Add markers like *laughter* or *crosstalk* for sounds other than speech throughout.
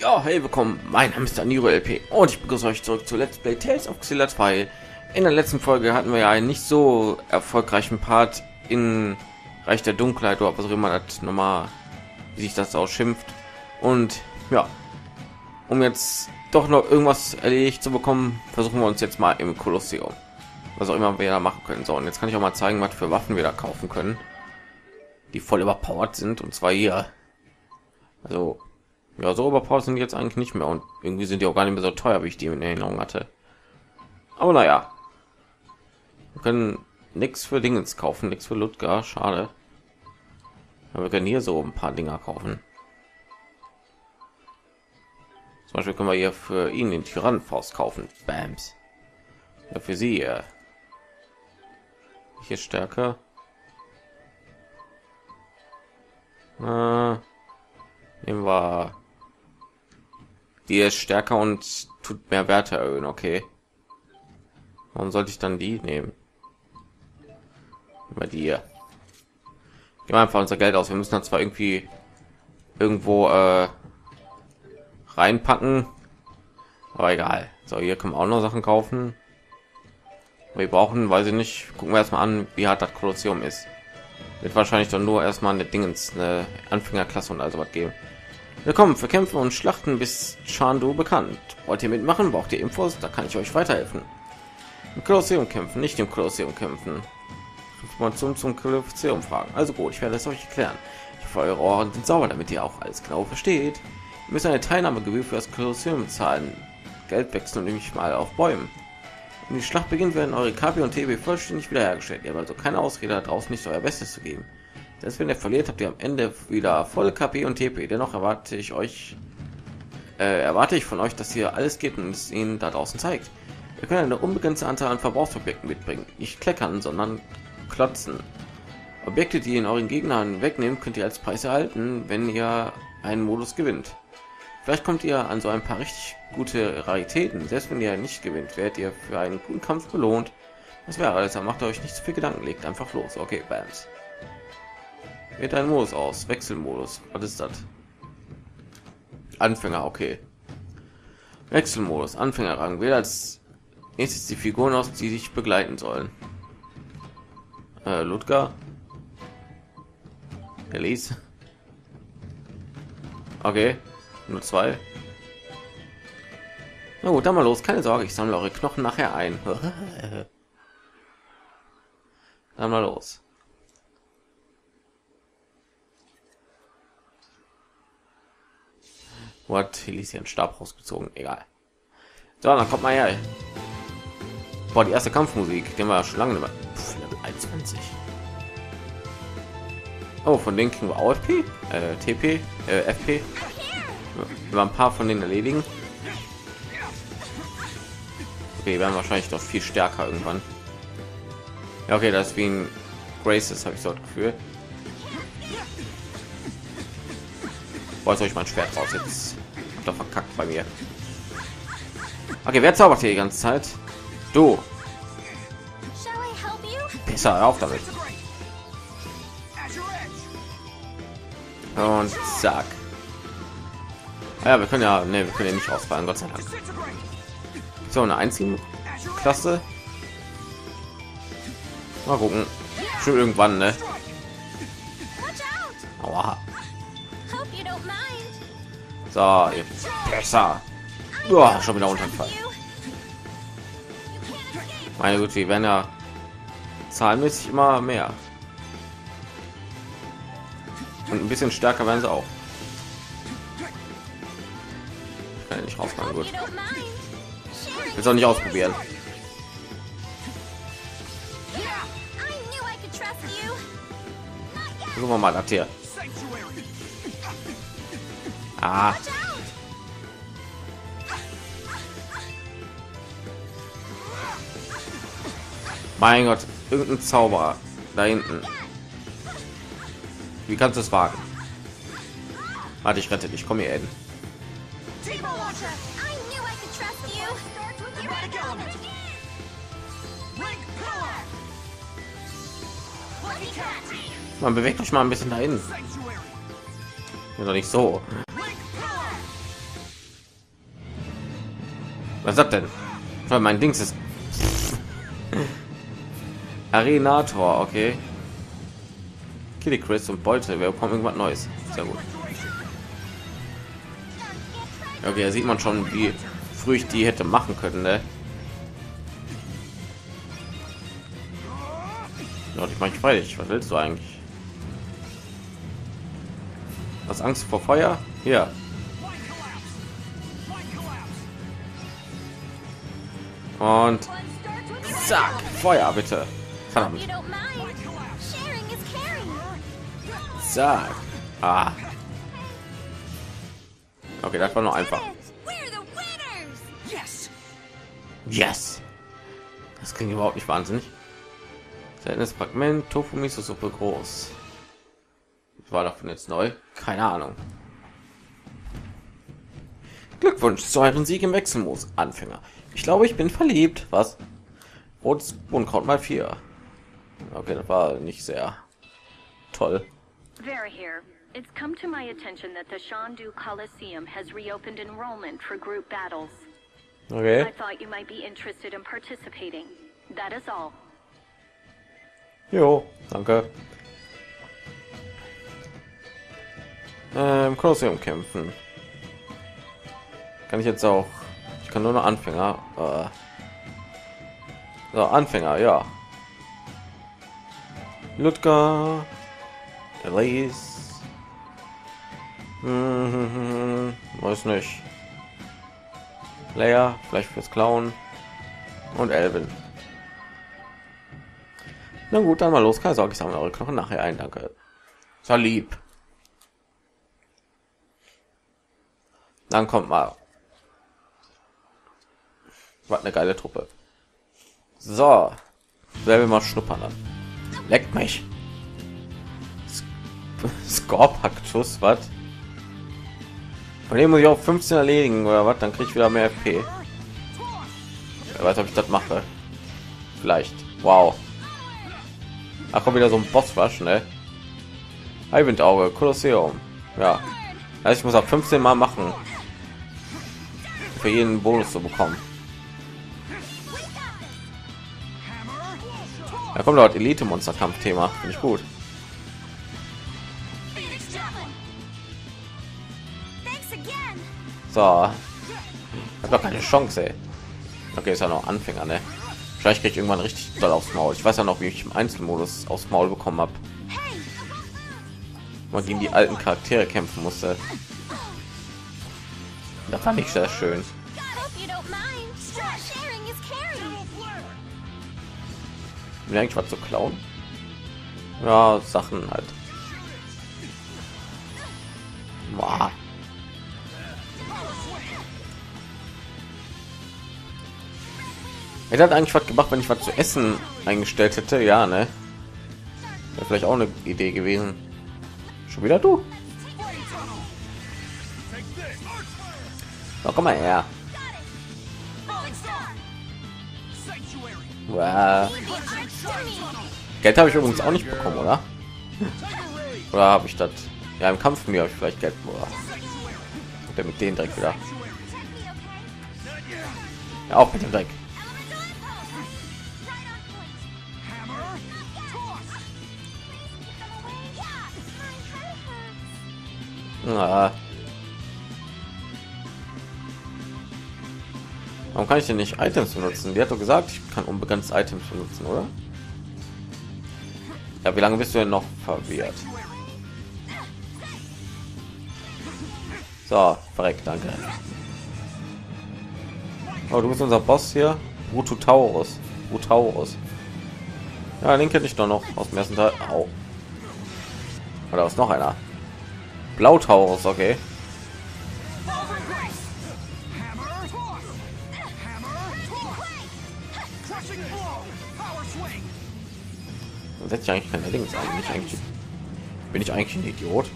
Ja, hey, willkommen. Mein Name ist Daniro LP und ich begrüße euch zurück zu Let's Play Tales of Xilla 2. In der letzten Folge hatten wir ja einen nicht so erfolgreichen Part in Reich der Dunkelheit oder was auch immer das nochmal, wie sich das ausschimpft. Und ja, um jetzt doch noch irgendwas erledigt zu bekommen, versuchen wir uns jetzt mal im Kolosseum. Was auch immer wir da machen können. So, und jetzt kann ich auch mal zeigen, was für Waffen wir da kaufen können, die voll überpowered sind. Und zwar hier. Also ja, so überpowered sind jetzt eigentlich nicht mehr und irgendwie sind die auch gar nicht mehr so teuer, wie ich die in Erinnerung hatte. Aber naja, wir können nichts für Dingens kaufen, nichts für Ludger, schade. Aber wir können hier so ein paar Dinger kaufen. Zum Beispiel können wir hier für ihn den Tyrannenfaust kaufen. Bams. Ja, für sie äh, hier stärker. Äh, nehmen wir die ist stärker und tut mehr Werte erhöhen. Okay. Warum sollte ich dann die nehmen? Bei dir. Gehen wir einfach unser Geld aus. Wir müssen dann zwar irgendwie irgendwo äh, reinpacken, aber egal. So, hier können wir auch noch Sachen kaufen. Wir brauchen, weiß ich nicht, gucken wir erstmal an, wie hart das Kolosseum ist. Wird wahrscheinlich dann nur erstmal eine Dingens, eine Anfängerklasse und also was geben. Willkommen für Kämpfe und Schlachten bis Chandu bekannt. Wollt ihr mitmachen? Braucht ihr Infos? Da kann ich euch weiterhelfen. Im Kolosseum kämpfen, nicht im Kolosseum kämpfen. Informationen zum Kolosseum fragen. Also gut, ich werde es euch erklären. Ich hoffe, eure Ohren sind sauber, damit ihr auch alles genau versteht. Ihr müsst eine Teilnahmegebühr für das Kolosseum zahlen. Geld wechseln nämlich mal auf Bäumen. Wenn die Schlacht beginnt, werden eure KP und TB vollständig wiederhergestellt. Ihr habt also keine Ausrede daraus, nicht euer Bestes zu geben. Selbst wenn ihr verliert, habt ihr am Ende wieder voll KP und TP. Dennoch erwarte ich euch, äh, erwarte ich von euch, dass ihr alles geht und es ihnen da draußen zeigt. Ihr könnt eine unbegrenzte Anzahl an Verbrauchsobjekten mitbringen. Nicht kleckern, sondern klotzen. Objekte, die in euren Gegnern wegnehmen, könnt ihr als Preis erhalten, wenn ihr einen Modus gewinnt. Vielleicht kommt ihr an so ein paar richtig gute Raritäten. Selbst wenn ihr nicht gewinnt, werdet ihr für einen guten Kampf belohnt. Das wäre alles. Dann macht euch nicht zu viel Gedanken, legt einfach los. Okay, Bams. Wählt ein Modus aus. Wechselmodus. Was ist das? Anfänger, okay. Wechselmodus, Anfängerrang. Wählt als nächstes die Figuren aus, die sich begleiten sollen. Äh, Ludger. Elise. Okay, nur zwei. Na gut, dann mal los. Keine Sorge, ich sammle eure Knochen nachher ein. *laughs* dann mal los. Wo hat Elysian Stab rausgezogen? Egal. So, dann kommt mal her. Boah, die erste Kampfmusik, den war schon lange nicht mehr. Pff, Level 21. Oh, von denen kriegen wir AFP, äh, TP, äh, FP. Wir ein paar von denen erledigen. Okay, werden wahrscheinlich doch viel stärker irgendwann. Ja, okay, das wie ein Graces, habe ich so das Gefühl. Wollte euch mein Schwert raus jetzt doch verkackt bei mir. Okay, wer zaubert hier die ganze Zeit? Du. Besser auf damit. Und zack. Ja, wir können ja, ne, wir können ja nicht ausfallen, Gott sei Dank. So eine einzigen Klasse. Mal gucken. Schon irgendwann, ne? Aua. So, besser. Boah, schon wieder unterfallen. Meine Güte, die werden ja zahlenmäßig immer mehr. Und ein bisschen stärker werden sie auch. Ich kann ja nicht rausfahren, gut. Will auch nicht ausprobieren. Gucken wir mal das hier. Ah. Mein Gott, irgendein Zauberer da hinten. Wie kannst du es wagen? Warte, ich rette dich. Komm hier hin. Man bewegt euch mal ein bisschen dahin. Oder nicht so. Was sagt denn? Weil mein Dings ist Arenator, okay. Kitty Chris und Beute, wir bekommen irgendwas Neues. Sehr gut. Okay, da sieht man schon, wie früh ich die hätte machen können, ne? Ja, ich meine, freilich. Was willst du eigentlich? Was Angst vor Feuer? Hier. Und zack, Feuer bitte. Verdammt. Zack. Ah. Okay, das war noch einfach. Yes. Das klingt überhaupt nicht wahnsinnig. Seltenes Fragment, Tofu Miso Suppe groß. War davon jetzt neu? Keine Ahnung. Glückwunsch zu euren Sieg im Wechselmoos, Anfänger. Ich glaube, ich bin verliebt. Was? Rotes Unkraut mal vier. Okay, das war nicht sehr toll. Vera here. It's come to my attention that the Shandu Coliseum has reopened enrollment for group battles. Okay. I thought you might be interested in participating. That is all. Jo, danke. Ähm, Kolosseum kämpfen. Kann ich jetzt auch. Ich kann nur noch Anfänger. Äh. So, Anfänger, ja. Ludger. Elise. Hm, *laughs* weiß nicht. Leia, vielleicht fürs Klauen. Und Elvin. Na gut, dann mal los. Keine Sorge, ich sammle eure Knochen nachher ein. Danke. So lieb. Dann kommt mal. Was eine geile Truppe. So. Wer will mal schnuppern dann? Leckt mich. Scorpactus, *laughs* was? Von dem muss ich auch 15 erledigen oder was? Dann kriege ich wieder mehr FP. Wer weiß, ob ich das mache. Vielleicht. Wow. Ach, kommt wieder so ein Boss Rush, ne? Eiwindauge, Kolosseum. Ja. Also ich muss auch 15 Mal machen. Für jeden Bonus zu bekommen. Da kommt dort Elite Monster Kampf Thema. Finde ich gut. So. Habe doch keine Chance, ey. Okay, ist ja noch Anfänger, ne? Vielleicht kriege ich irgendwann richtig doll aufs Maul. Ich weiß ja noch, wie ich im Einzelmodus aufs Maul bekommen habe. Man gegen die alten Charaktere kämpfen musste. Da fand ich sehr schön. Mir eigentlich was zu klauen? Ja, Sachen halt. Boah. Hätte hat eigentlich was gemacht, wenn ich was zu essen eingestellt hätte, ja, ne? Wäre vielleicht auch eine Idee gewesen. Schon wieder du? Oh, komm mal her. Wow. Geld habe ich übrigens auch nicht bekommen, oder? Oder habe ich das? Ja, im Kampf mir vielleicht Geld. Oder? Der mit denen direkt wieder. Ja, auch mit dem Dreck. Ah. Warum kann ich denn nicht Items benutzen? Die hat doch gesagt, ich kann unbegrenzt Items benutzen, oder? Ja, wie lange bist du denn noch verwirrt? So, verreckt, danke. Oh, du bist unser Boss hier. Rututaurus. Rutaurus. Ja, den kenne ich doch noch aus dem ersten Teil. Au. Oder aus noch einer. Blautaurus, okay. Setze ich eigentlich keine Links eigentlich eigentlich bin ich eigentlich ein Idiot?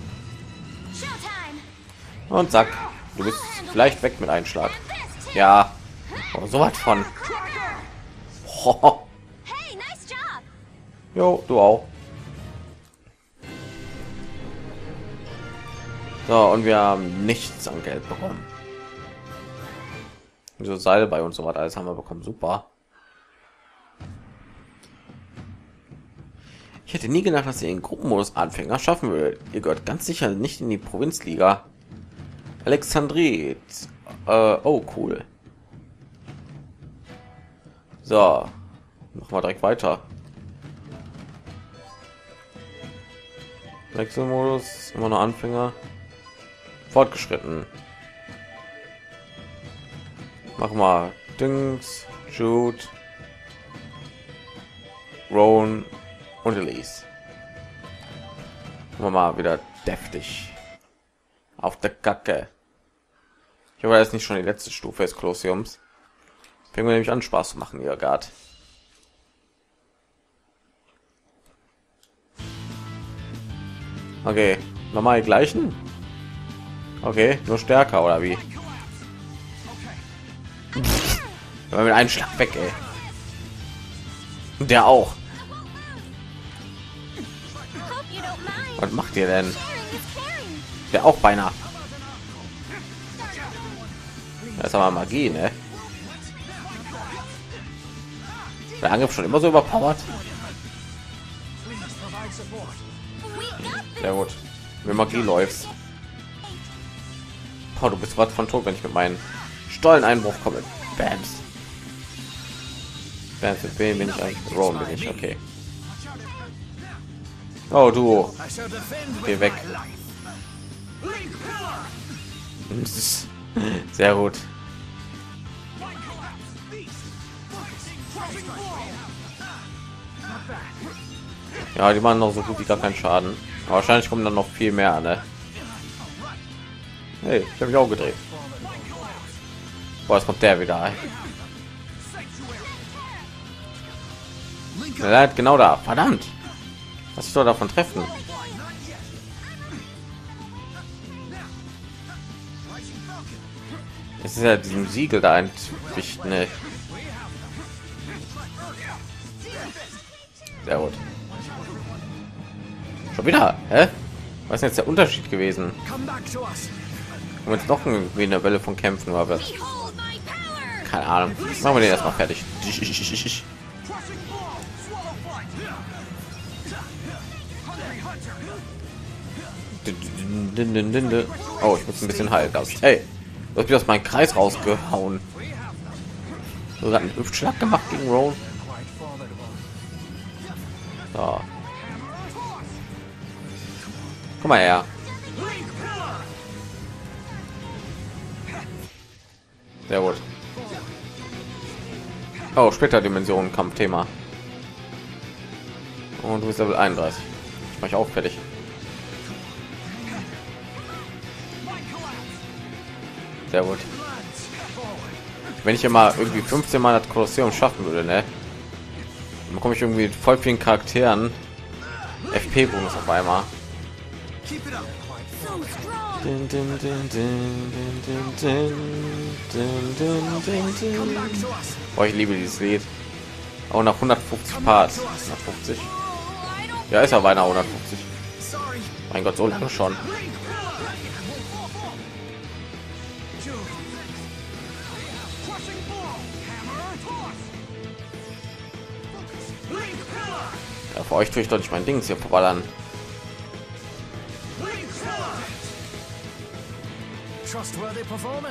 Und zack. Du bist vielleicht weg mit einem Schlag. Ja. Oh, so was von *laughs* jo, du auch. So und wir haben nichts an Geld bekommen. So Salbei und so was alles haben wir bekommen. Super. Hätte nie gedacht, dass ihr den Gruppenmodus Anfänger schaffen würdet. Ihr gehört ganz sicher nicht in die Provinzliga. Alexandrie. Äh, oh, cool. So. Machen wir direkt weiter. Wechselmodus, immer noch Anfänger. Fortgeschritten. Mach mal Dings, Jude, Rowan und wir mal wieder deftig. Auf der Kacke. Ich hoffe, das nicht schon die letzte Stufe des Kolosseums. Fängt mir nämlich an Spaß zu machen, ihr Gart. Okay, nochmal die gleichen. Okay, nur stärker oder wie? Aber mit einem Schlag weg, ey. Und der auch. Was macht ihr denn? Der auch beinahe. Das ist aber Magie, ne? Der Angriff schon immer so überpowered. Sehr gut. Wenn Magie läuft. Oh, du bist was von tot, wenn ich mit meinen Stolleneinbruch komme. Bams. Bams mit wem bin ich eigentlich? Ron bin ich, okay. Oh, du. Geh weg. *laughs* Sehr gut. Ja, die machen noch so gut wie gar keinen Schaden. Aber wahrscheinlich kommen dann noch viel mehr, ne? Hey, ich habe mich auch gedreht. Boah, jetzt kommt der wieder. Er hat genau da. Verdammt. Was soll davon treffen? Es ist ja diesem Siegel da entwicht, ne? Sehr gut. Schon wieder, hä? Was ist jetzt der Unterschied gewesen? Und jetzt noch irgendwie eine Welle von Kämpfen aber keine Ahnung. Machen wir den erstmal fertig. Oh, ich muss ein bisschen heilen. Hey, du hast mich aus meinem Kreis rausgehauen. Du hast einen Hüftschlag gemacht gegen Ron. So. Komm mal her. Sehr gut. Oh, später Dimensionen Kampfthema. Und du bist Level 31. Ich mache auch fertig. Sehr gut. Wenn ich immer irgendwie 15 Mal das Kolosseum schaffen würde, ne? Dann bekomme ich irgendwie voll vielen Charakteren FP-Bonus auf einmal. Oh, ich liebe dieses Lied. Auch nach 150 Parts. Nach 50. Ja, ist ja beinahe 150. Mein Gott, so lange schon. Für euch tue ich doch nicht mein Ding hier verballern.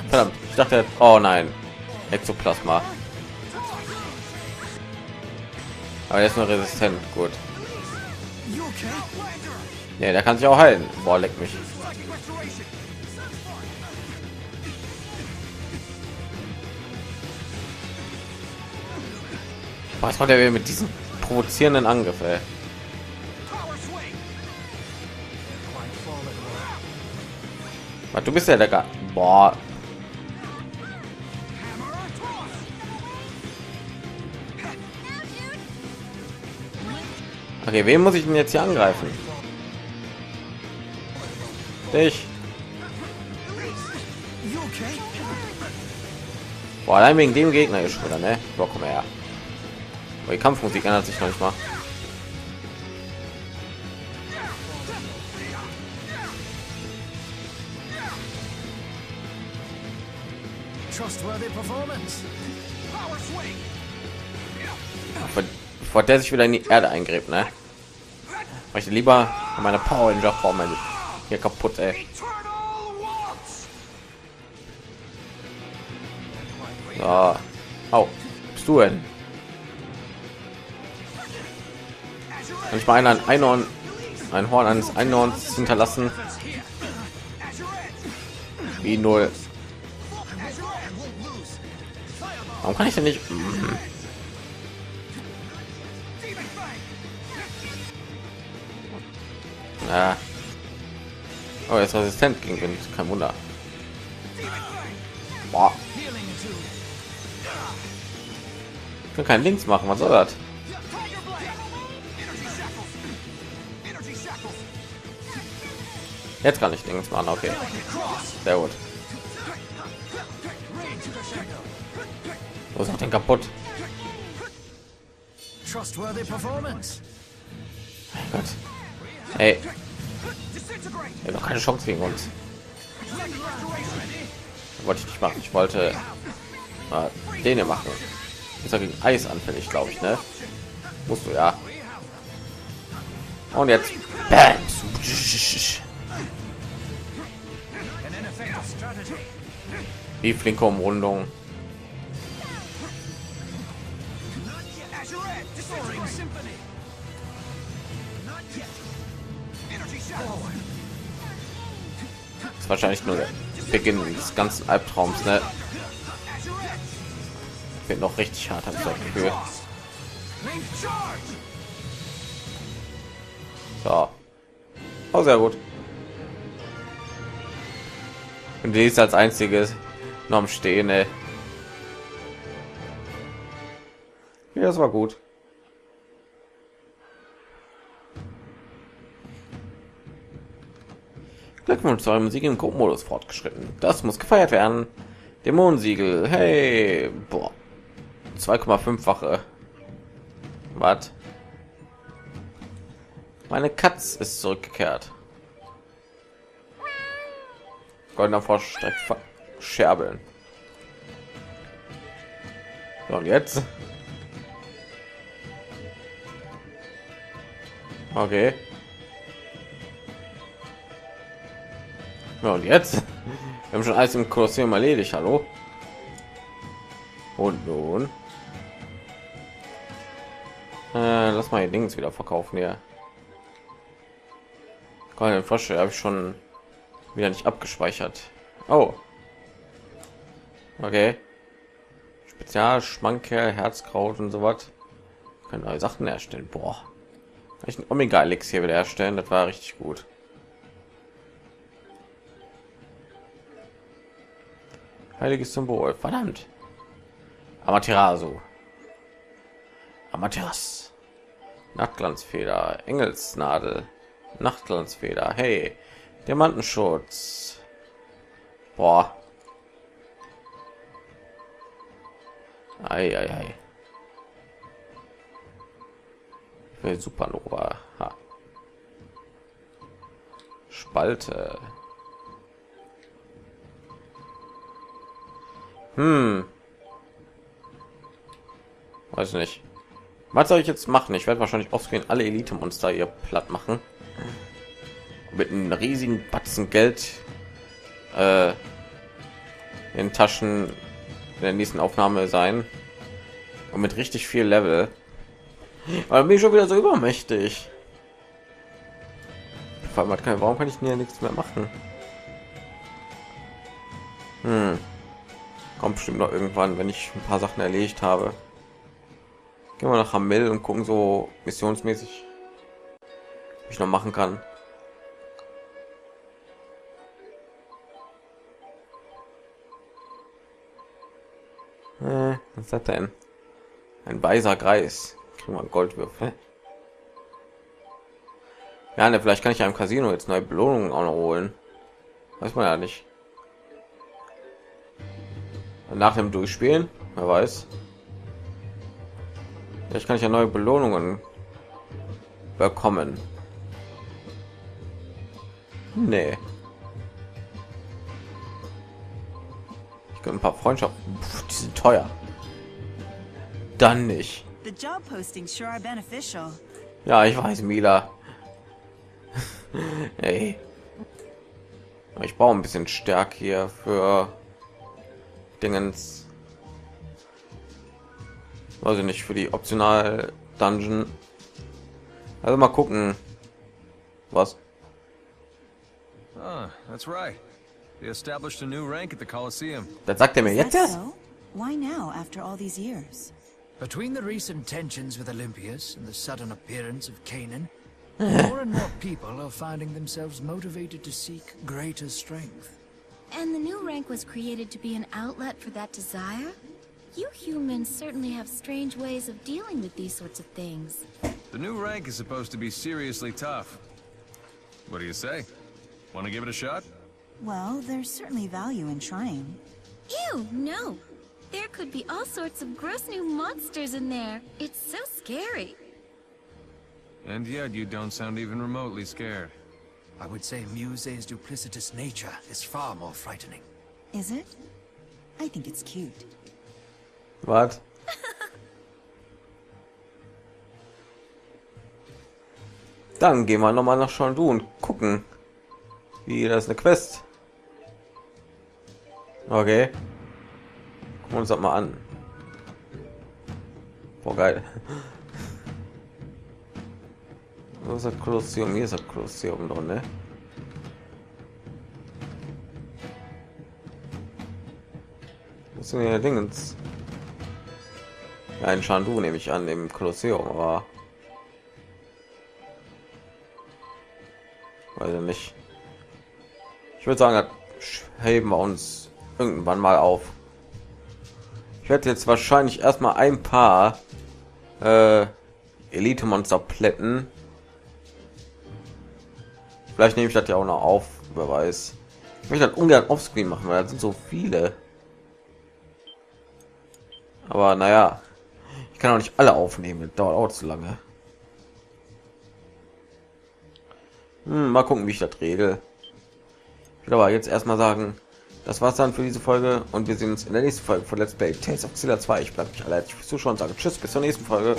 Verdammt, ich dachte, oh nein, Exoplasma. Aber er ist nur resistent, gut. Ja, der kann sich auch heilen. Boah, leck mich. Was macht er mit diesem provozierenden Angriff? Ey? Du bist ja lecker. Boah. Okay, wen muss ich denn jetzt hier angreifen? Ich. Boah, allein wegen dem Gegner ist wieder, ne? Boah, komm her. Aber die Kampfmusik ändert sich noch nicht mal. Trustworthy performance. Bevor, der sich wieder in die Erde eingräbt, ne? Möchte lieber meine Power Ranger Form hier kaputt, ey. So. Au. Bist du denn? Kann ich mal einen Einhorn, ein Horn eines Einhorns hinterlassen? Wie null. Warum kann ich denn nicht? Mhm. Ja. Oh, er ist resistent gegen Wind. Kein Wunder. Boah. Ich kann kein Links machen. Was soll das? Jetzt kann ich Links machen. Okay. Sehr gut. Wo ist denn kaputt? Trustworthy performance. Gott. Hey. Er noch keine Chance gegen uns. Wollte ich nicht machen. Ich wollte mal den hier machen. Ist er gegen Eis anfällig, glaube ich, ne? Musst du ja. Und jetzt. Bam. Wie flinke Umrundung. ist wahrscheinlich nur der Beginn des ganzen Albtraums, ne? Wird noch richtig hart, habe ich das Gefühl. So. Oh, sehr gut. Und die ist als einziges noch am Stehen, ey. Ja, das war gut. Glückwunsch zu eurem Sieg im Gruppenmodus fortgeschritten. Das muss gefeiert werden. Dämonensiegel. Hey, boah. 2,5-fache. Was? Meine Katz ist zurückgekehrt. Goldener Frosch direkt scherbeln. So, und jetzt? Okay. Ja, und jetzt? Wir haben schon alles im Kolosseum erledigt, hallo? Und nun? Äh, lass mal die Dings wieder verkaufen, ja. Goldene Flasche habe ich schon wieder nicht abgespeichert. Oh. Okay. Spezial, Schmankerl, Herzkraut und so was. Können neue Sachen erstellen. Boah. Ich ein Omega Elixier wieder erstellen, das war richtig gut. Heiliges Symbol. Verdammt. Amaterasu. Amaterasu. Nachtglanzfeder. Engelsnadel. Nachtglanzfeder. Hey. Diamantenschutz. Boah. Ei, ei, ei. Supernova. Ha. Spalte. Hm. Weiß nicht. Was soll ich jetzt machen? Ich werde wahrscheinlich ausgehen alle Elite-Monster hier platt machen. Mit einem riesigen Batzen Geld äh, in Taschen in der nächsten Aufnahme sein. Und mit richtig viel Level. Aber bin ich schon wieder so übermächtig. Vor allem hat kein, warum kann ich ja nichts mehr machen? Hm kommt bestimmt noch irgendwann, wenn ich ein paar Sachen erledigt habe. Gehen wir nach Hamel und gucken so missionsmäßig, ich noch machen kann. Äh, was hat denn? Ein weiser Greis. Kriegen wir Goldwürfel. Ja, ne, vielleicht kann ich einem Casino jetzt neue Belohnungen auch noch holen. Weiß man ja nicht nach dem Durchspielen, wer weiß. Vielleicht kann ich ja neue Belohnungen bekommen. Nee. Ein paar Freundschaften. Pff, die sind teuer. Dann nicht. The job postings sure are beneficial. Ja, ich weiß, Mila. *laughs* hey. Ich brauche ein bisschen Stärke hier für Dingens. Weiß ich nicht, für die optional Dungeon. Also mal gucken. Was? Ah, that's right. They established a new rank at the Coliseum. Das sagt er mir Is jetzt erst? so? Why now, after all these years? Between the recent tensions with Olympias and the sudden appearance of Canaan, *sighs* more and more people are finding themselves motivated to seek greater strength. And the new rank was created to be an outlet for that desire? You humans certainly have strange ways of dealing with these sorts of things. The new rank is supposed to be seriously tough. What do you say? Want to give it a shot? Well, there's certainly value in trying. Ew, no! There could be all sorts of gross new monsters in there. It's so scary. And yet you don't sound even remotely scared. I would say Muse's duplicitous nature is far more frightening. Is it? I think it's cute. What? *laughs* Dann gehen wir noch mal nach Chandu und gucken, wie das ist eine Quest. Okay. Gucken wir uns das mal an. Boah, geil. *laughs* Wo ist das Kolosseum? Hier ist das Kolosseum drin, ne? Was sind hier Dingens? Ja, ein Chandu nehme ich an, im Kolosseum, aber weiß ich nicht. Ich würde sagen, heben wir uns irgendwann mal auf. Ich werde jetzt wahrscheinlich erstmal ein paar äh, Elite Monster plätten. Vielleicht nehme ich das ja auch noch auf, wer weiß. Ich möchte das ungern offscreen machen, weil das sind so viele. Aber naja, ich kann auch nicht alle aufnehmen, das dauert auch zu lange. Hm, mal gucken, wie ich das regel. Ich will aber jetzt erstmal sagen, das war's dann für diese Folge und wir sehen uns in der nächsten Folge von Let's Play Tales of Xilla 2. Ich bleibe mich alle Zuschauen und sage Tschüss, bis zur nächsten Folge.